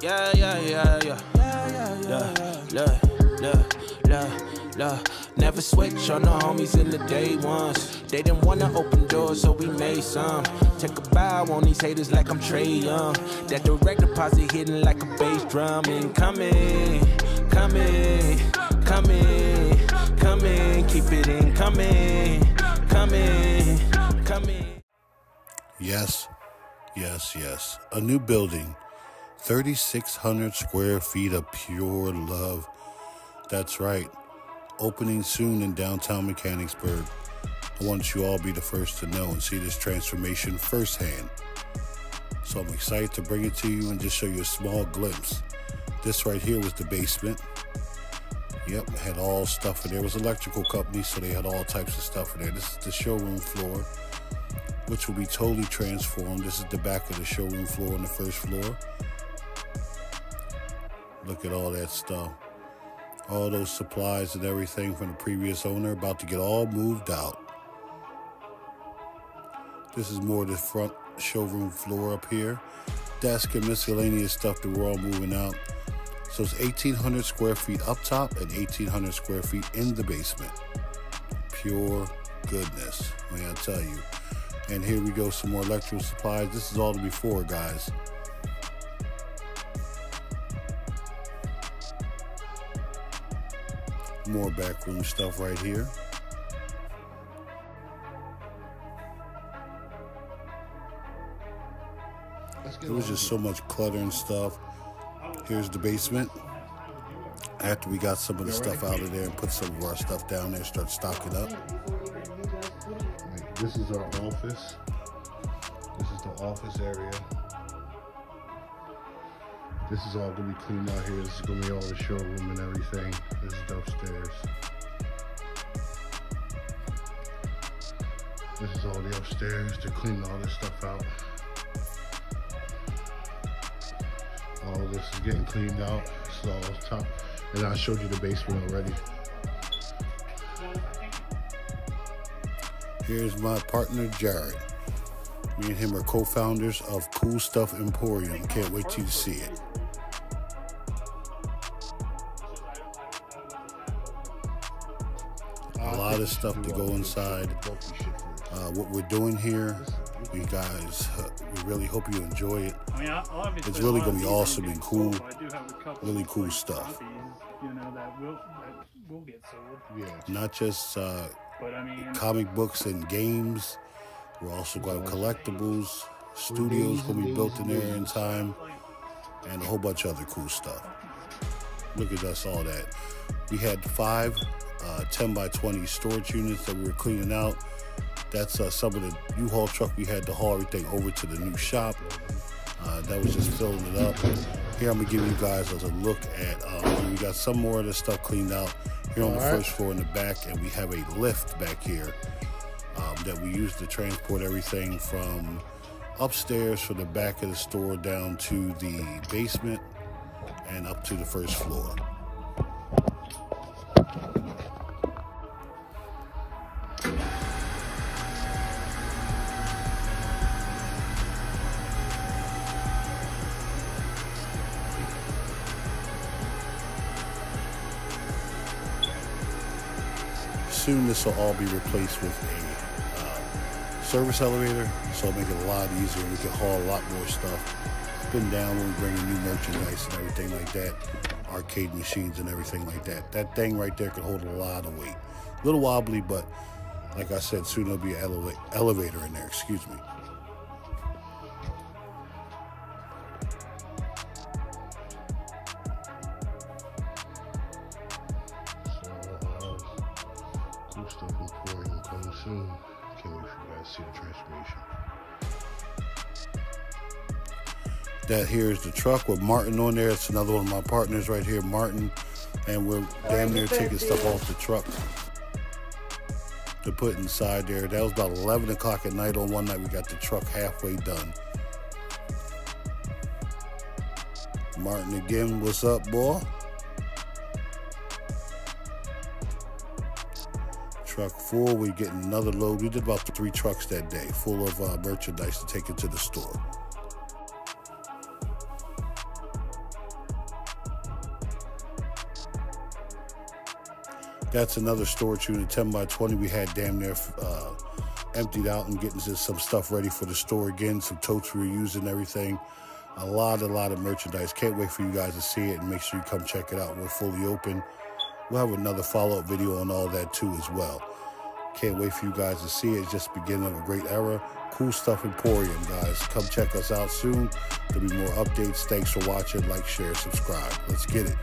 Yeah, yeah, yeah, yeah. Look, look, look, look, look. Never switch on the homies in the day ones. They didn't wanna open doors, so we made some. Take a bow on these haters like I'm Trae Young. That direct deposit hitting like a bass drum. Incoming, coming, coming, coming. Keep it incoming, coming, coming. Yes, yes, yes. A new building, 3,600 square feet of pure love. That's right. Opening soon in downtown Mechanicsburg. I want you all to be the first to know and see this transformation firsthand. So I'm excited to bring it to you and just show you a small glimpse. This right here was the basement. Yep, had all stuff in there. It was electrical company, so they had all types of stuff in there. This is the showroom floor which will be totally transformed. This is the back of the showroom floor on the first floor. Look at all that stuff. All those supplies and everything from the previous owner about to get all moved out. This is more the front showroom floor up here. Desk and miscellaneous stuff that we're all moving out. So it's 1,800 square feet up top and 1,800 square feet in the basement. Pure goodness, may I tell you. And here we go, some more electrical supplies. This is all the before, guys. More backroom stuff right here. There was just so much clutter and stuff. Here's the basement. After we got some of the stuff out of there and put some of our stuff down there, start stocking up. This is our office. This is the office area. This is all gonna be cleaned out here. This is gonna be all the showroom and everything. This is upstairs. This is all the upstairs. They're cleaning all this stuff out. All this is getting cleaned out. This is all top. And I showed you the basement already. Here's my partner, Jared. Me and him are co-founders of Cool Stuff Emporium. Can't wait till you see it. Lot of stuff to go inside. Uh, what we're doing here, You guys, uh, we really hope you enjoy it. I mean, obviously, It's really gonna be awesome and cool. sold, I do have a couple Really of cool stuff. copies, You know that will that will get sold. Yeah. Not just uh, But I mean, comic books and games. We're also going to have collectibles, studios going to be built in there in time, and a whole bunch of other cool stuff. Look at us, all that. We had five uh, 10 by 20 storage units that we were cleaning out. That's uh, some of the U-Haul truck we had to haul everything over to the new shop. Uh, that was just filling it up. Here I'm gonna give you guys a look at. Um, we got some more of the stuff cleaned out here on the All right. first floor in the back, and we have a lift back here um, that we use to transport everything from upstairs from the back of the store down to the basement and up to the first floor. Soon this will all be replaced with a uh, service elevator, so it'll make it a lot easier. We can haul a lot more stuff up and down when we bring in new merchandise and everything like that, arcade machines and everything like that. That thing right there could hold a lot of weight. A little wobbly, but like I said, soon there'll be an eleva- elevator in there. Excuse me. Cool stuff Emporium coming soon. Can't wait for you guys to see the transformation. That here is the truck with Martin on there. It's another one of my partners right here, Martin. And we're damn near taking stuff off the truck to put inside there. That was about 11 o'clock at night on one night. We got the truck halfway done. Martin again, what's up, boy? truck full. We get another load. We did about three trucks that day full of uh, merchandise to take it to the store. That's another storage unit, 10 by 20. We had damn near uh, emptied out and getting some stuff ready for the store again, some totes we were using, everything. A lot, a lot of merchandise. Can't wait for you guys to see it and make sure you come check it out. We're fully open. We'll have another follow up video on all that too, as well. Can't wait for you guys to see it. It's just beginning of a great era. Cool stuff Emporium, guys. Come check us out soon. There'll be more updates. Thanks for watching. Like, share, subscribe. Let's get it.